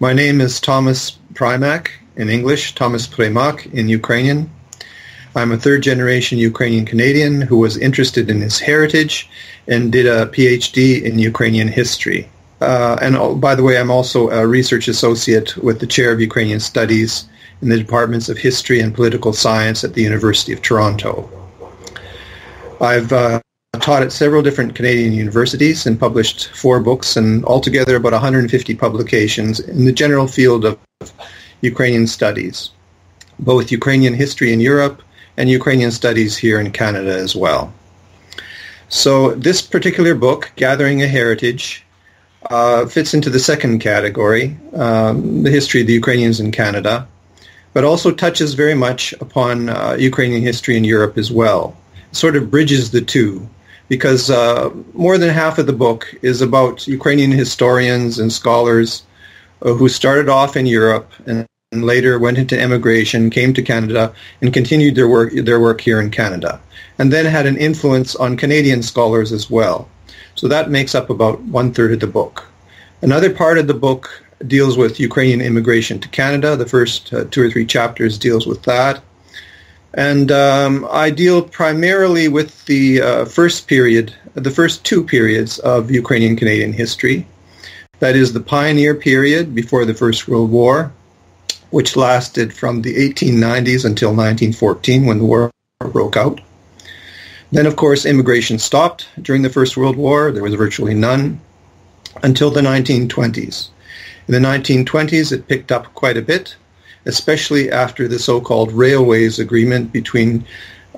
My name is Thomas Prymak in English, Thomas Prymak in Ukrainian. I'm a third generation Ukrainian Canadian who was interested in his heritage and did a PhD in Ukrainian history. Uh, and oh, by the way, I'm also a research associate with the Chair of Ukrainian Studies in the Departments of History and Political Science at the University of Toronto. I've uh, taught at several different Canadian universities and published four books and altogether about 150 publications in the general field of Ukrainian studies, both Ukrainian history in Europe and Ukrainian studies here in Canada as well. So this particular book, Gathering a Heritage, uh, fits into the second category, um, the history of the Ukrainians in Canada, but also touches very much upon uh, Ukrainian history in Europe as well. Sort of bridges the two because uh, more than half of the book is about Ukrainian historians and scholars uh, who started off in Europe and later went into emigration, came to Canada, and continued their work, their work here in Canada, and then had an influence on Canadian scholars as well. So that makes up about one-third of the book. Another part of the book deals with Ukrainian immigration to Canada. The first uh, two or three chapters deals with that. And um, I deal primarily with the uh, first period, the first two periods of Ukrainian Canadian history. That is the pioneer period before the First World War, which lasted from the 1890s until 1914 when the war broke out. Then, of course, immigration stopped during the First World War. There was virtually none until the 1920s. In the 1920s, it picked up quite a bit, especially after the so-called Railways Agreement between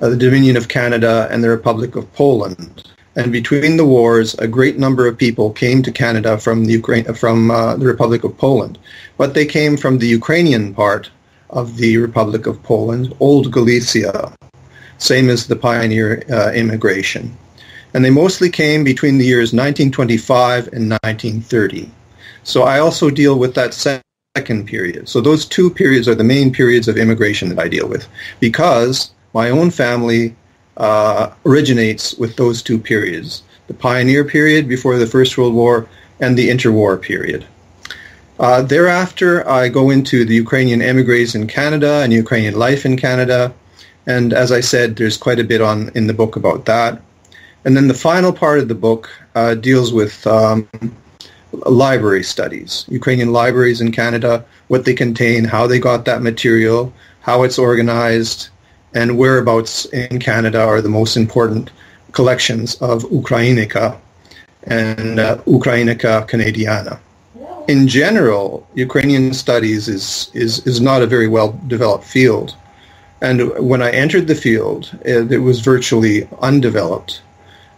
uh, the Dominion of Canada and the Republic of Poland. And between the wars, a great number of people came to Canada from the Ukraine, from uh, the Republic of Poland, but they came from the Ukrainian part of the Republic of Poland, Old Galicia, same as the pioneer uh, immigration. And they mostly came between the years 1925 and 1930. So I also deal with that second period. So those two periods are the main periods of immigration that I deal with because my own family uh, originates with those two periods, the pioneer period before the First World War and the interwar period. Uh, thereafter, I go into the Ukrainian emigres in Canada and Ukrainian life in Canada. And as I said, there's quite a bit on in the book about that. And then the final part of the book uh, deals with um, library studies, Ukrainian libraries in Canada, what they contain, how they got that material, how it's organized, and whereabouts in Canada are the most important collections of Ukrainica and uh, Ukrainica Canadiana. In general, Ukrainian studies is, is, is not a very well developed field. And when I entered the field, it, it was virtually undeveloped.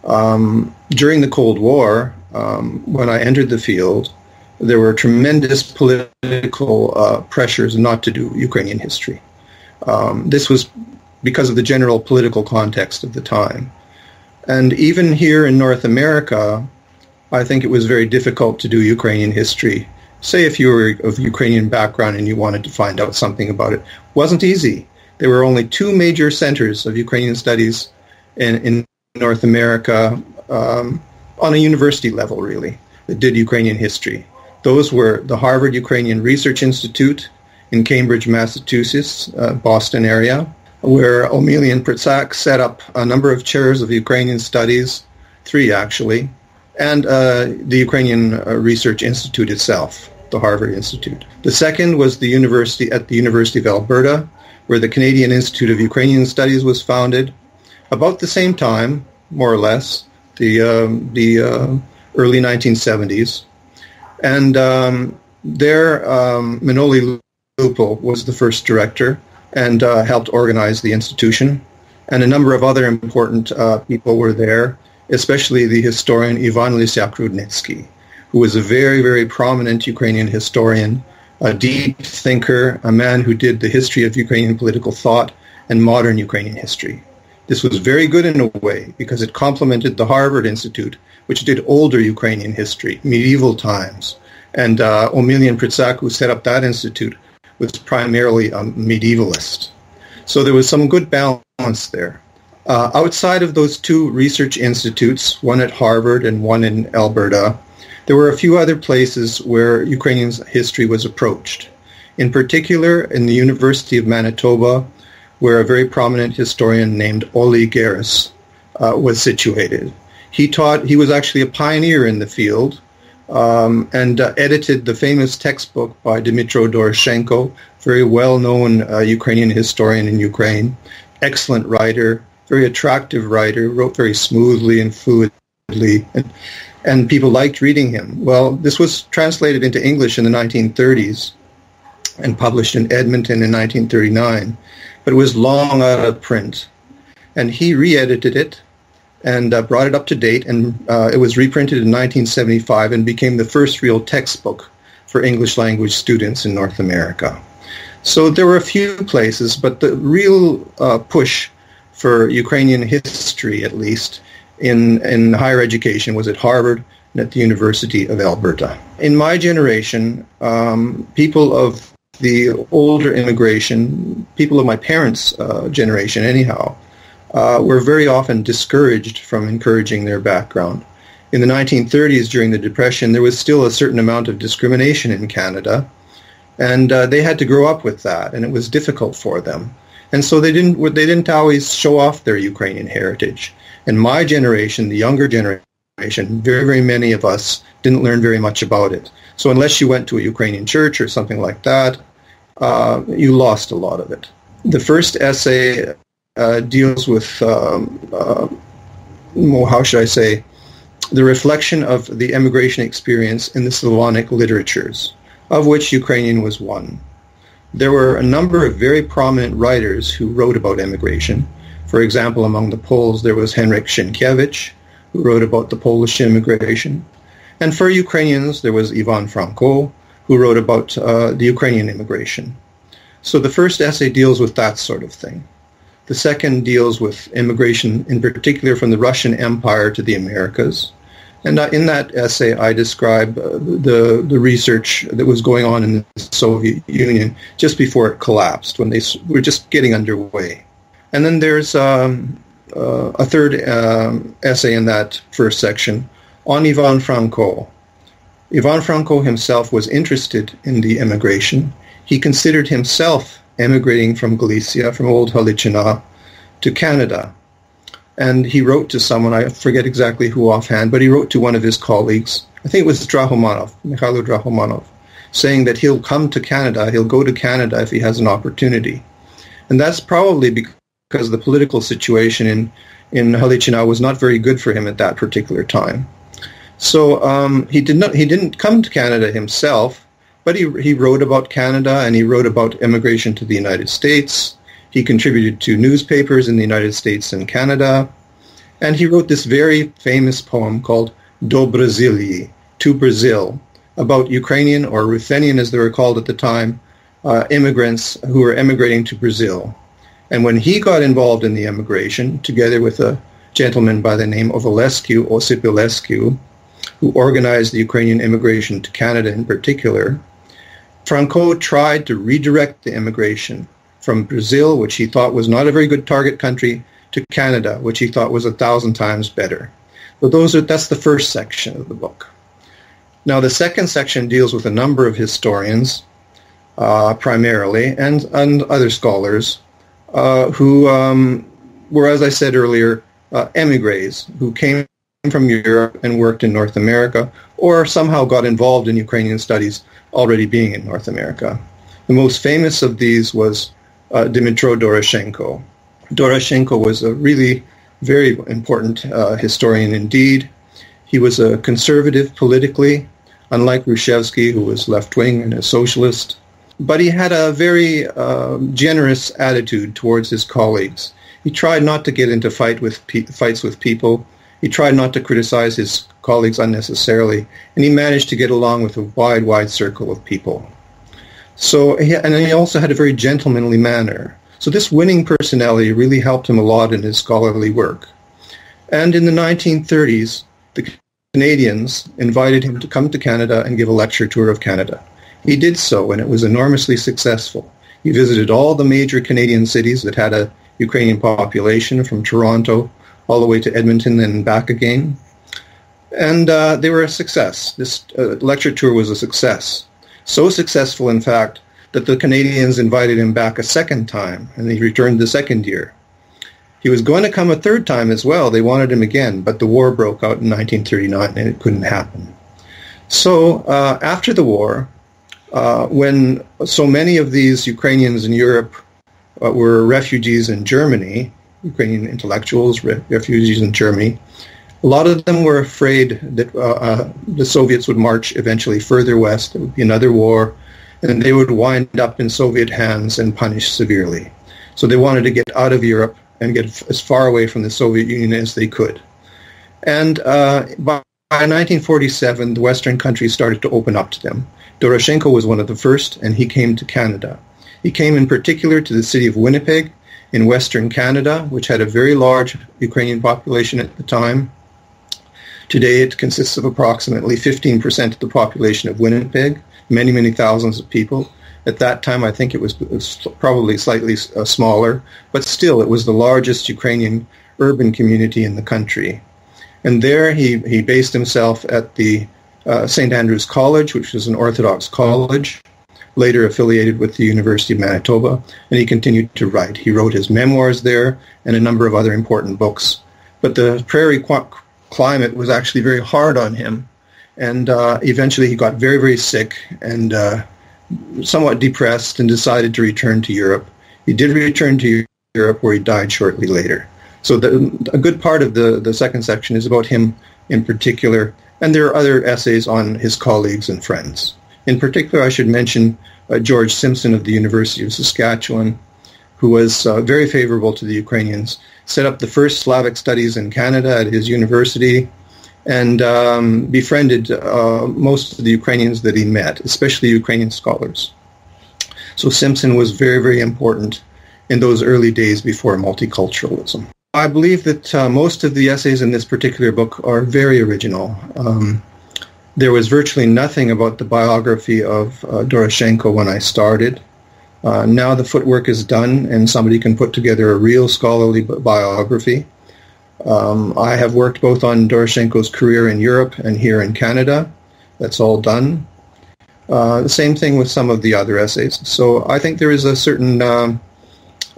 Um, during the Cold War, um, when I entered the field, there were tremendous political uh, pressures not to do Ukrainian history. Um, this was because of the general political context of the time. And even here in North America, I think it was very difficult to do Ukrainian history. Say if you were of Ukrainian background and you wanted to find out something about it, wasn't easy there were only two major centers of Ukrainian studies in, in North America um, on a university level, really, that did Ukrainian history. Those were the Harvard Ukrainian Research Institute in Cambridge, Massachusetts, uh, Boston area, where Omelian Pritsak set up a number of chairs of Ukrainian studies, three actually, and uh, the Ukrainian uh, Research Institute itself, the Harvard Institute. The second was the university at the University of Alberta, where the Canadian Institute of Ukrainian Studies was founded, about the same time, more or less, the um, the uh, early 1970s, and um, there um, Manoly Lupul was the first director and uh, helped organize the institution, and a number of other important uh, people were there, especially the historian Ivan Lysiak Rudnytsky, who was a very very prominent Ukrainian historian a deep thinker, a man who did the history of Ukrainian political thought and modern Ukrainian history. This was very good in a way because it complemented the Harvard Institute, which did older Ukrainian history, medieval times. And uh, Omelian who set up that institute, was primarily a medievalist. So there was some good balance there. Uh, outside of those two research institutes, one at Harvard and one in Alberta, There were a few other places where Ukrainian history was approached. In particular, in the University of Manitoba, where a very prominent historian named Oleh Gerus uh, was situated. He taught, he was actually a pioneer in the field um, and uh, edited the famous textbook by Dmytro Doroshenko, very well-known uh, Ukrainian historian in Ukraine, excellent writer, very attractive writer, wrote very smoothly and fluidly, and, and people liked reading him. Well, this was translated into English in the 1930s and published in Edmonton in 1939, but it was long out of print. And he re-edited it and uh, brought it up to date, and uh, it was reprinted in 1975 and became the first real textbook for English language students in North America. So there were a few places, but the real uh, push for Ukrainian history, at least, in, in higher education was at Harvard and at the University of Alberta. In my generation, um, people of the older immigration, people of my parents' uh, generation anyhow, uh, were very often discouraged from encouraging their background. In the 1930s, during the Depression, there was still a certain amount of discrimination in Canada, and uh, they had to grow up with that, and it was difficult for them. And so they didn't they didn't always show off their Ukrainian heritage. And my generation, the younger generation, very very many of us didn't learn very much about it. So unless you went to a Ukrainian church or something like that, uh, you lost a lot of it. The first essay uh, deals with, um, uh, how should I say, the reflection of the emigration experience in the Slavonic literatures, of which Ukrainian was one. There were a number of very prominent writers who wrote about emigration. For example, among the Poles, there was Henryk Sienkiewicz, who wrote about the Polish immigration. And for Ukrainians, there was Ivan Franko, who wrote about uh, the Ukrainian immigration. So the first essay deals with that sort of thing. The second deals with immigration, in particular from the Russian Empire to the Americas. And uh, in that essay, I describe uh, the, the research that was going on in the Soviet Union just before it collapsed, when they were just getting underway. And then there's um, uh, a third um, essay in that first section on Ivan Franko. Ivan Franko himself was interested in the immigration. He considered himself emigrating from Galicia, from Old Halychyna, to Canada. And he wrote to someone, I forget exactly who offhand, but he wrote to one of his colleagues, I think it was Drahomanov, Mikhailo Drahomanov, saying that he'll come to Canada, he'll go to Canada if he has an opportunity. And that's probably because the political situation in, in Halychyna was not very good for him at that particular time. So um, he did not. He didn't come to Canada himself, but he, he wrote about Canada and he wrote about immigration to the United States. He contributed to newspapers in the United States and Canada. And he wrote this very famous poem called Do Brazilii, to Brazil, about Ukrainian or Ruthenian, as they were called at the time, uh, immigrants who were emigrating to Brazil. And when he got involved in the emigration, together with a gentleman by the name of Oleskiw, Osip Oleskiw, who organized the Ukrainian immigration to Canada in particular, Franko tried to redirect the immigration from Brazil, which he thought was not a very good target country, to Canada, which he thought was a thousand times better. So those are, that's the first section of the book. Now the second section deals with a number of historians, uh, primarily, and, and other scholars uh, who um, were, as I said earlier, uh, emigres who came from Europe and worked in North America, or somehow got involved in Ukrainian studies already being in North America. The most famous of these was uh, Dmytro Doroshenko. Doroshenko was a really very important uh, historian indeed. He was a conservative politically, unlike Hrushevsky, who was left-wing and a socialist. But he had a very uh, generous attitude towards his colleagues. He tried not to get into fight with pe- fights with people. He tried not to criticize his colleagues unnecessarily, and he managed to get along with a wide, wide circle of people. So, and he also had a very gentlemanly manner. So this winning personality really helped him a lot in his scholarly work. And in the 1930s, the Canadians invited him to come to Canada and give a lecture tour of Canada. He did so, and it was enormously successful. He visited all the major Canadian cities that had a Ukrainian population, from Toronto all the way to Edmonton and back again. And uh, they were a success. This uh, lecture tour was a success. So successful, in fact, that the Canadians invited him back a second time, and he returned the second year. He was going to come a third time as well. They wanted him again, but the war broke out in 1939, and it couldn't happen. So uh, after the war, uh, when so many of these Ukrainians in Europe uh, were refugees in Germany, Ukrainian intellectuals, re- refugees in Germany, a lot of them were afraid that uh, uh, the Soviets would march eventually further west. There would be another war, and they would wind up in Soviet hands and punished severely. So they wanted to get out of Europe and get as far away from the Soviet Union as they could. And uh, by 1947, the Western countries started to open up to them. Doroshenko was one of the first, and he came to Canada. He came in particular to the city of Winnipeg in Western Canada, which had a very large Ukrainian population at the time. Today it consists of approximately 15% of the population of Winnipeg, many, many thousands of people. At that time, I think it was, it was probably slightly uh, smaller, but still it was the largest Ukrainian urban community in the country. And there he, he based himself at the uh, St. Andrew's College, which was an Orthodox college, later affiliated with the University of Manitoba, and he continued to write. He wrote his memoirs there and a number of other important books. But the prairie climate was actually very hard on him, and uh, eventually he got very, very sick and uh, somewhat depressed and decided to return to Europe. He did return to Europe where he died shortly later. So the, a good part of the, the second section is about him in particular, and there are other essays on his colleagues and friends. In particular, I should mention uh, George Simpson of the University of Saskatchewan, who was uh, very favorable to the Ukrainians, set up the first Slavic studies in Canada at his university, and um, befriended uh, most of the Ukrainians that he met, especially Ukrainian scholars. So Simpson was very, very important in those early days before multiculturalism. I believe that uh, most of the essays in this particular book are very original. Um, there was virtually nothing about the biography of uh, Doroshenko when I started. Uh, now the footwork is done and somebody can put together a real scholarly biography. Um, I have worked both on Doroshenko's career in Europe and here in Canada. That's all done. Uh, the same thing with some of the other essays. So I think there is a certain um,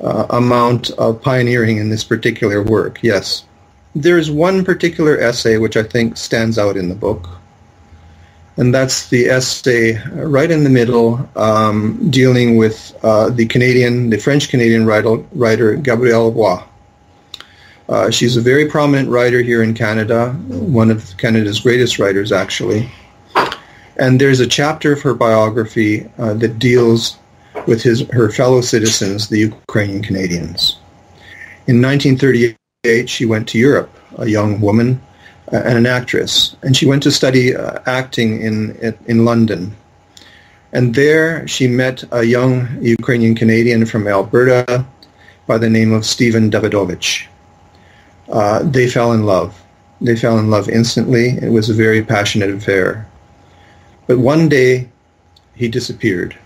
uh, amount of pioneering in this particular work, yes. There is one particular essay which I think stands out in the book, and that's the essay right in the middle um, dealing with uh, the Canadian, the French-Canadian writer, writer Gabrielle Roy. Uh, she's a very prominent writer here in Canada, one of Canada's greatest writers, actually. And there's a chapter of her biography uh, that deals with his, her fellow citizens, the Ukrainian Canadians. In 1938, she went to Europe, a young woman and an actress, and she went to study uh, acting in, in London. And there she met a young Ukrainian Canadian from Alberta by the name of Stephen Davidovych. Uh, they fell in love. They fell in love instantly. It was a very passionate affair. But one day he disappeared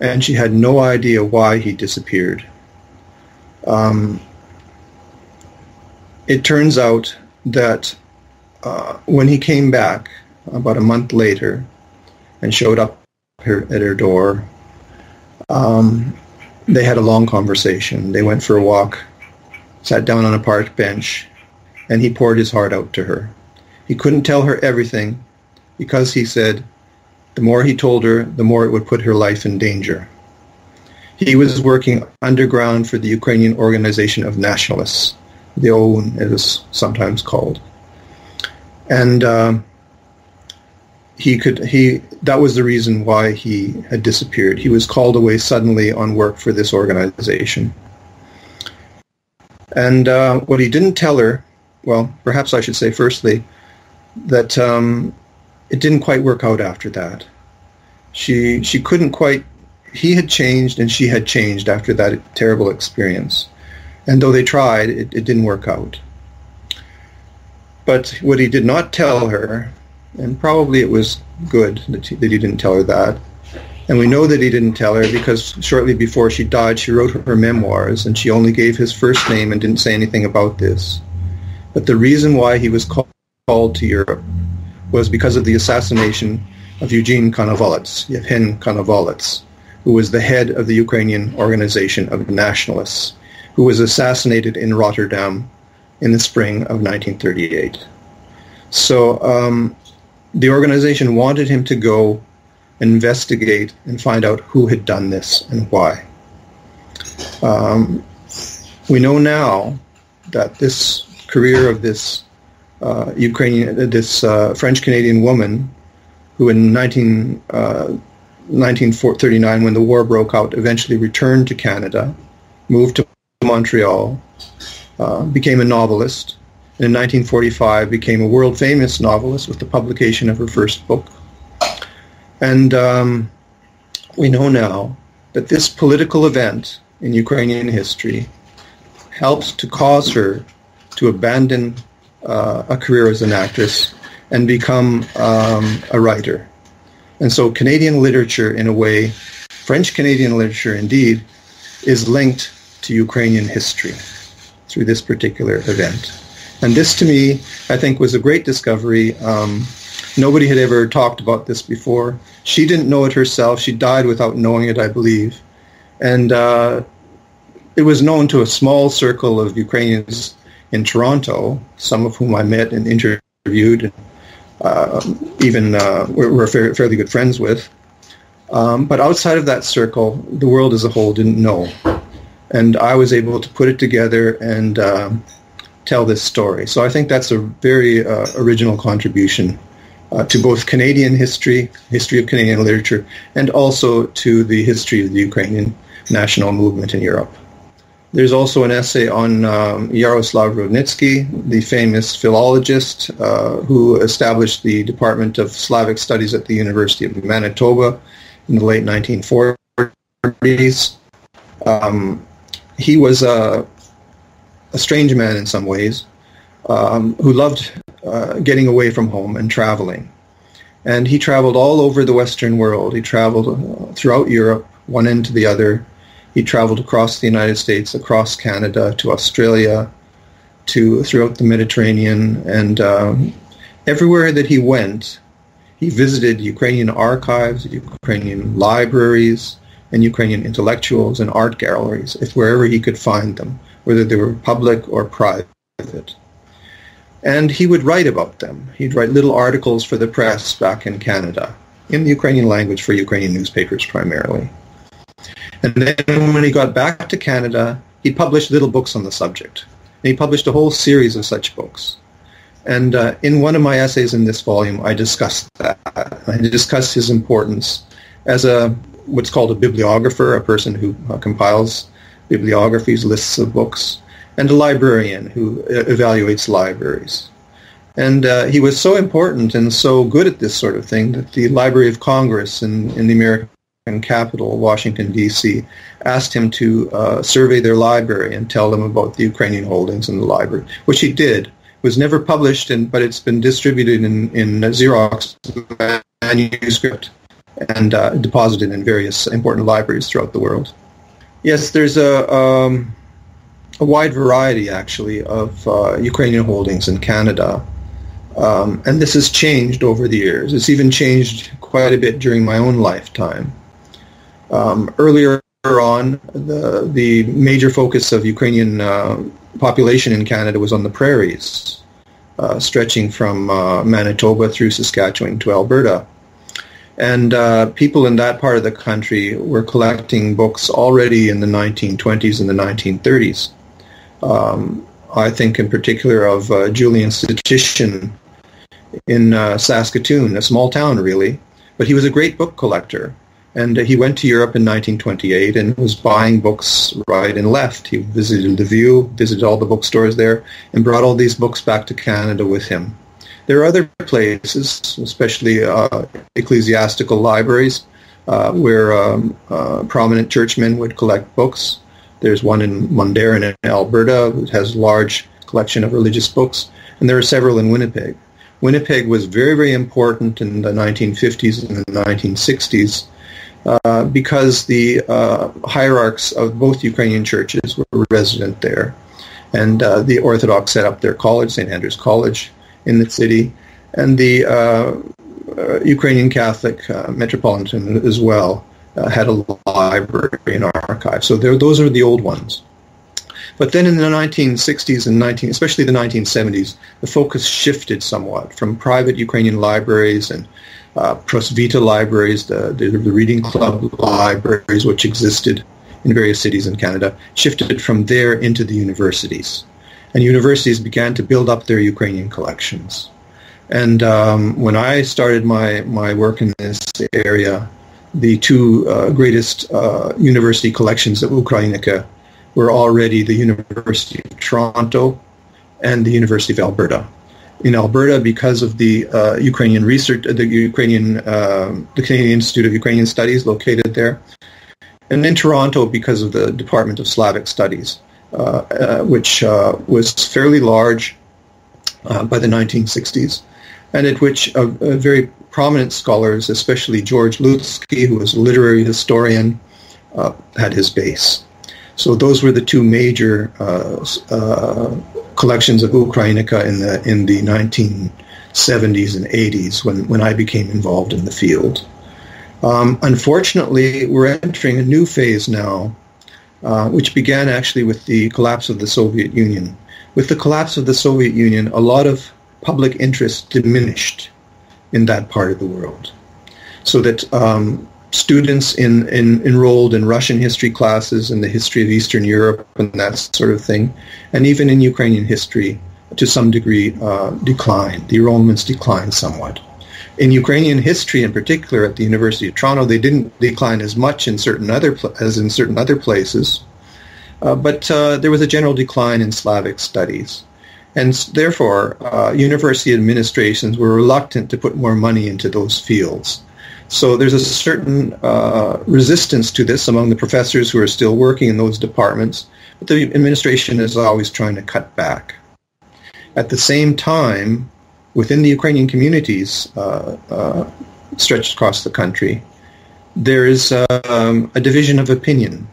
and she had no idea why he disappeared. Um, it turns out that uh, when he came back about a month later and showed up her, at her door, um, they had a long conversation. They went for a walk, sat down on a park bench, and he poured his heart out to her. He couldn't tell her everything because he said, the more he told her, the more it would put her life in danger. He was working underground for the Ukrainian Organization of Nationalists, the OUN it is sometimes called. And uh, he could he that was the reason why he had disappeared. He was called away suddenly on work for this organization. And uh, what he didn't tell her, well, perhaps I should say firstly, that um, it didn't quite work out after that. She she couldn't quite. He had changed, and she had changed after that terrible experience. And though they tried, it, it didn't work out. But what he did not tell her, and probably it was good that he, that he didn't tell her that, and we know that he didn't tell her because shortly before she died, she wrote her memoirs, and she only gave his first name and didn't say anything about this. But the reason why he was called called to Europe was because of the assassination of Eugene Konovalets, Yevhen Konovalets, who was the head of the Ukrainian Organization of Nationalists, who was assassinated in Rotterdam in the spring of 1938. So um, the organization wanted him to go investigate and find out who had done this and why. Um, we know now that this career of this uh, Ukrainian, this uh, French Canadian woman, who in 19, uh, 1939, when the war broke out, eventually returned to Canada, moved to Montreal, uh, became a novelist, and in 1945 became a world famous novelist with the publication of her first book. And um, we know now that this political event in Ukrainian history helped to cause her to abandon uh, a career as an actress and become um, a writer. And so Canadian literature, in a way, French Canadian literature indeed, is linked to Ukrainian history through this particular event. And this, to me, I think was a great discovery. Um, nobody had ever talked about this before. She didn't know it herself. She died without knowing it, I believe. And uh, it was known to a small circle of Ukrainians in Toronto, some of whom I met and interviewed, uh, even uh, fairly good friends with. Um, but outside of that circle, the world as a whole didn't know. And I was able to put it together and um, tell this story. So I think that's a very uh, original contribution uh, to both Canadian history, history of Canadian literature, and also to the history of the Ukrainian national movement in Europe. There's also an essay on um, Yaroslav Rudnitsky, the famous philologist uh, who established the Department of Slavic Studies at the University of Manitoba in the late 1940s. Um, he was a, a, strange man in some ways um, who loved uh, getting away from home and traveling. And he traveled all over the Western world. He traveled uh, throughout Europe, one end to the other, he traveled across the United States, across Canada, to Australia, to throughout the Mediterranean, and um, everywhere that he went, he visited Ukrainian archives, Ukrainian libraries, and Ukrainian intellectuals and art galleries, if wherever he could find them, whether they were public or private. And he would write about them. He'd write little articles for the press back in Canada, in the Ukrainian language for Ukrainian newspapers primarily. And then when he got back to Canada, he published little books on the subject. And he published a whole series of such books. And uh, in one of my essays in this volume, I discussed that. I discussed his importance as a what's called a bibliographer, a person who uh, compiles bibliographies, lists of books, and a librarian who uh, evaluates libraries. And uh, he was so important and so good at this sort of thing that the Library of Congress in, in the American capital, Washington, D.C., asked him to uh, survey their library and tell them about the Ukrainian holdings in the library, which he did. It was never published, in, but it's been distributed in, in Xerox manuscript and uh, deposited in various important libraries throughout the world. Yes, there's a, um, a wide variety, actually, of uh, Ukrainian holdings in Canada. Um, and this has changed over the years. It's even changed quite a bit during my own lifetime. Um, earlier on, the, the major focus of Ukrainian uh, population in Canada was on the prairies, uh, stretching from uh, Manitoba through Saskatchewan to Alberta. And uh, people in that part of the country were collecting books already in the 1920s and the 1930s. Um, I think in particular of uh, Julian Stechishin in uh, Saskatoon, a small town really, but he was a great book collector. And he went to Europe in 1928 and was buying books right and left. He visited Lviv, visited all the bookstores there, and brought all these books back to Canada with him. There are other places, especially uh, ecclesiastical libraries, uh, where um, uh, prominent churchmen would collect books. There's one in Mundare in Alberta that has a large collection of religious books, and there are several in Winnipeg. Winnipeg was very, very important in the 1950s and the 1960s uh, because the uh, hierarchs of both Ukrainian churches were resident there. And uh, the Orthodox set up their college, St. Andrew's College, in the city, and the uh, uh, Ukrainian Catholic uh, Metropolitan as well had a library and archive. So those are the old ones. But then in the 1960s and 19, especially the 1970s, the focus shifted somewhat from private Ukrainian libraries and uh, Prosvita libraries, the, the, the reading club libraries, which existed in various cities in Canada, shifted from there into the universities. And universities began to build up their Ukrainian collections. And um, when I started my, my work in this area, the two uh, greatest uh, university collections of Ukrainica were already the University of Toronto and the University of Alberta. In Alberta, because of the uh, Ukrainian research, the Ukrainian, uh, the Canadian Institute of Ukrainian Studies located there, and in Toronto because of the Department of Slavic Studies, which was fairly large by the 1960s and at which very prominent scholars, especially George Luckyj, who was a literary historian, uh, had his base. So those were the two major uh, uh, collections of Ukrainica in the in the 1970s and 80s when, when I became involved in the field. Um, unfortunately, we're entering a new phase now, uh, which began actually with the collapse of the Soviet Union. With the collapse of the Soviet Union, a lot of public interest diminished in that part of the world. So that um, students in, in, enrolled in Russian history classes and the history of Eastern Europe and that sort of thing, and even in Ukrainian history, to some degree, uh, declined. The enrollments declined somewhat. In Ukrainian history, in particular, at the University of Toronto, they didn't decline as much in certain other pl- as in certain other places, uh, but uh, there was a general decline in Slavic studies. And therefore, uh, university administrations were reluctant to put more money into those fields. So there's a certain uh, resistance to this among the professors who are still working in those departments, but the administration is always trying to cut back. At the same time, within the Ukrainian communities uh, uh stretched across the country, there is um, a division of opinion.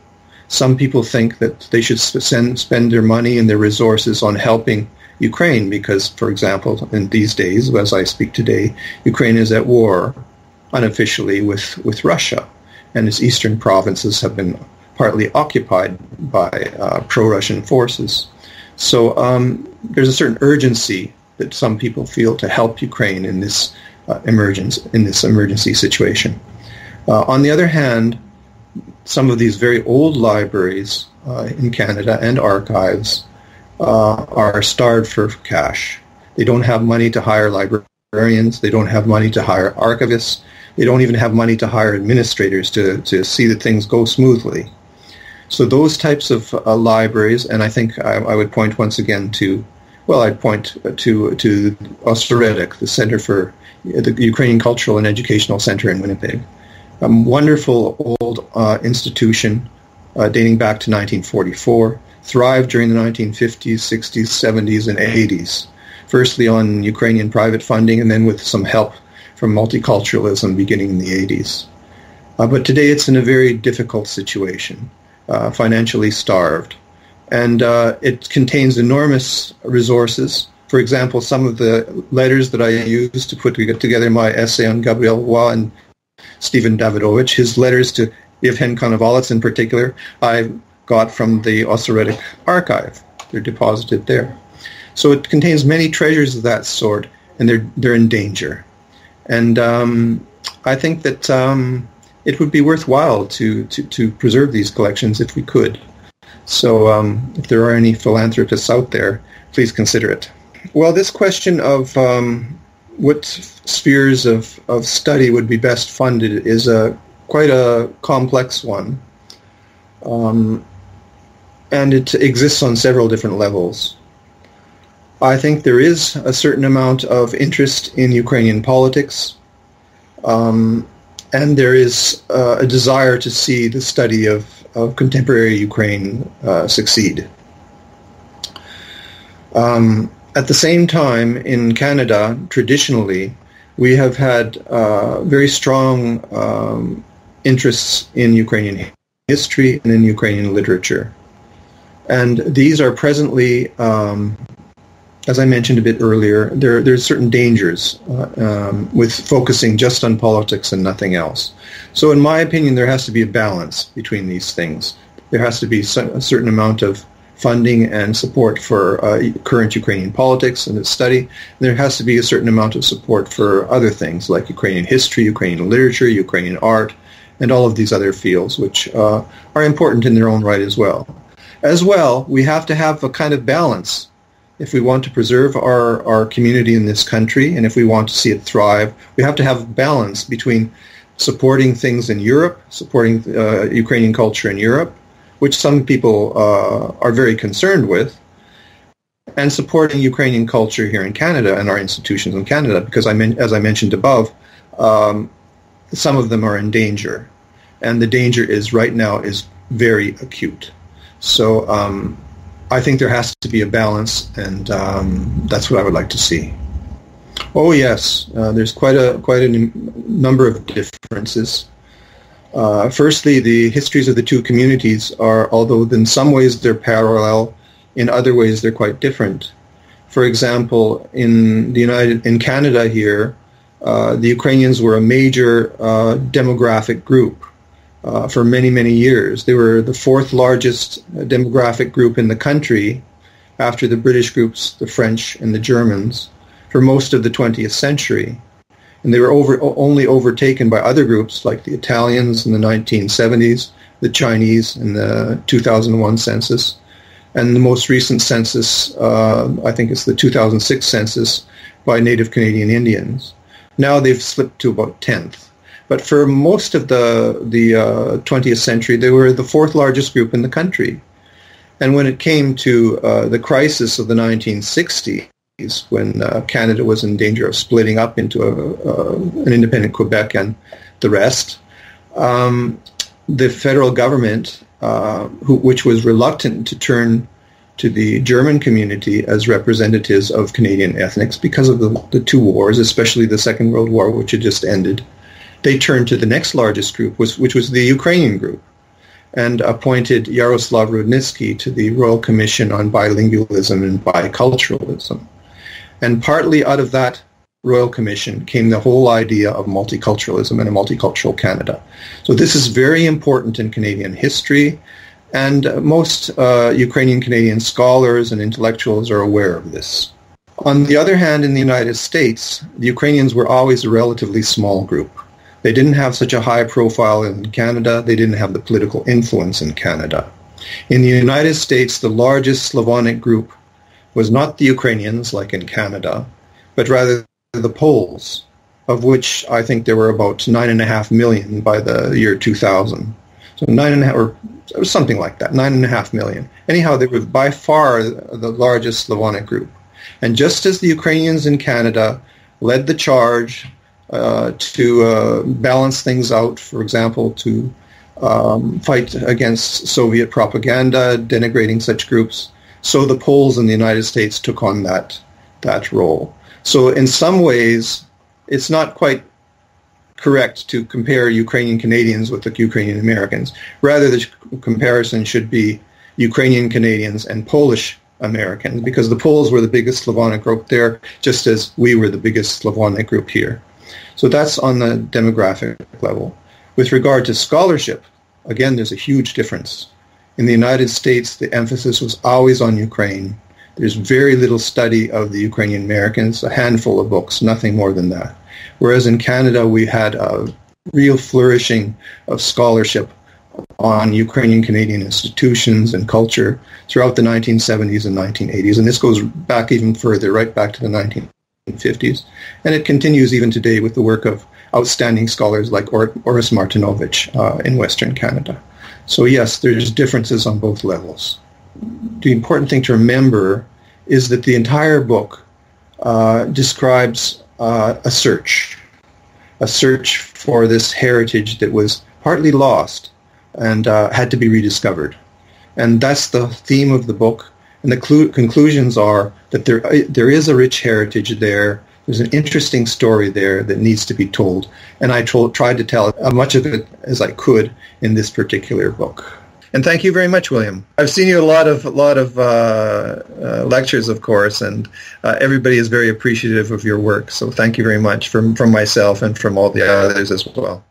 Some people think that they should send, spend their money and their resources on helping Ukraine because, for example, in these days, as I speak today, Ukraine is at war unofficially with, with Russia, and its eastern provinces have been partly occupied by uh, pro-Russian forces. So um, there's a certain urgency that some people feel to help Ukraine in this uh, emergence in this emergency situation. Uh, on the other hand, some of these very old libraries uh, in Canada and archives uh, are starved for cash. They don't have money to hire librarians. They don't have money to hire archivists. They don't even have money to hire administrators to, to see that things go smoothly. So those types of uh, libraries, and I think I, I, would point once again to, well, I'd point to to Oseredok, the Center for the Ukrainian Cultural and Educational Center in Winnipeg, a wonderful old uh, institution uh, dating back to 1944 thrived during the 1950s, 60s, 70s, and 80s. Firstly on Ukrainian private funding and then with some help from multiculturalism beginning in the 80s. Uh, but today it's in a very difficult situation, uh, financially starved. And uh, it contains enormous resources. For example, some of the letters that I used to put together my essay on Gabrielle Roy and Stephen Davidovych, his letters to Yevhen Konovalets in particular, I got from the Oseredok archive. They're deposited there. So it contains many treasures of that sort, and they're they're in danger. And um, I think that um, it would be worthwhile to, to, to preserve these collections if we could. So um, if there are any philanthropists out there, please consider it. Well, this question of um, what spheres of, of study would be best funded is a quite a complex one. Um, and it exists on several different levels. I think there is a certain amount of interest in Ukrainian politics, um, and there is uh, a desire to see the study of, of contemporary Ukraine uh, succeed. Um, at the same time, in Canada, traditionally, we have had uh, very strong um, interests in Ukrainian history and in Ukrainian literature. And these are presently um, as I mentioned a bit earlier, there there's certain dangers uh, um, with focusing just on politics and nothing else. So, in my opinion, there has to be a balance between these things. There has to be a certain amount of funding and support for uh, current Ukrainian politics and its study. There has to be a certain amount of support for other things like Ukrainian history, Ukrainian literature, Ukrainian art, and all of these other fields, which uh, are important in their own right as well. As well, we have to have a kind of balance if we want to preserve our, our community in this country and if we want to see it thrive. We have to have balance between supporting things in Europe, supporting uh, Ukrainian culture in Europe, which some people uh, are very concerned with, and supporting Ukrainian culture here in Canada and our institutions in Canada, because I as I mentioned above, um, some of them are in danger, and the danger is right now is very acute. So um, I think there has to be a balance, and um, that's what I would like to see. Oh yes, uh, there's quite a quite a number of differences. Uh, firstly, the histories of the two communities are, although in some ways they're parallel, in other ways they're quite different. For example, in the United in Canada here, uh, the Ukrainians were a major uh, demographic group uh, for many many years. They were the fourth largest demographic group in the country, after the British groups, the French and the Germans, for most of the 20th century and they were over, only overtaken by other groups like the Italians in the 1970s, the Chinese in the 2001 census, and the most recent census, uh, I think it's the 2006 census by Native Canadian Indians. Now they've slipped to about 10th. But for most of the, the uh, 20th century, they were the fourth largest group in the country. And when it came to uh, the crisis of the 1960s, when uh, Canada was in danger of splitting up into a, an independent Quebec and the rest. Um, the federal government, uh, who, which was reluctant to turn to the German community as representatives of Canadian ethnics because of the, the two wars, especially the Second World War, which had just ended, they turned to the next largest group, which was the Ukrainian group, and appointed Yaroslav Rudnitsky to the Royal Commission on Bilingualism and Biculturalism. And partly out of that Royal Commission came the whole idea of multiculturalism and a multicultural Canada. So this is very important in Canadian history, and most uh, Ukrainian Canadian scholars and intellectuals are aware of this. On the other hand, in the United States, the Ukrainians were always a relatively small group. They didn't have such a high profile in Canada. They didn't have the political influence in Canada. In the United States, the largest Slavonic group was not the Ukrainians, like in Canada, but rather the Poles, of which I think there were about nine and a half million by the year 2000. So nine and a half, or something like that, nine and a half million. Anyhow, they were by far the largest Slavonic group. And just as the Ukrainians in Canada led the charge uh, to uh, balance things out, for example, to um, fight against Soviet propaganda denigrating such groups, so the Poles in the United States took on that that role. So in some ways, it's not quite correct to compare Ukrainian Canadians with the Ukrainian Americans. Rather, the comparison should be Ukrainian Canadians and Polish Americans because the Poles were the biggest Slavonic group there, just as we were the biggest Slavonic group here. So that's on the demographic level. With regard to scholarship, again, there's a huge difference. In the United States, the emphasis was always on Ukraine. There's very little study of the Ukrainian Americans, a handful of books, nothing more than that. Whereas in Canada, we had a real flourishing of scholarship on Ukrainian Canadian institutions and culture throughout the 1970s and 1980s. And this goes back even further, right back to the 1950s. And it continues even today with the work of outstanding scholars like or- Orest Martynowych uh, in Western Canada. So yes, there's differences on both levels. The important thing to remember is that the entire book uh, describes uh, a search, a search for this heritage that was partly lost and uh, had to be rediscovered. And that's the theme of the book. And the clu- conclusions are that there, there is a rich heritage there there's an interesting story there that needs to be told, and I tried to tell as much of it as I could in this particular book. And thank you very much, William. I've seen you a lot of a lot of uh, uh, lectures, of course, and uh, everybody is very appreciative of your work. So thank you very much from from myself and from all the others as well.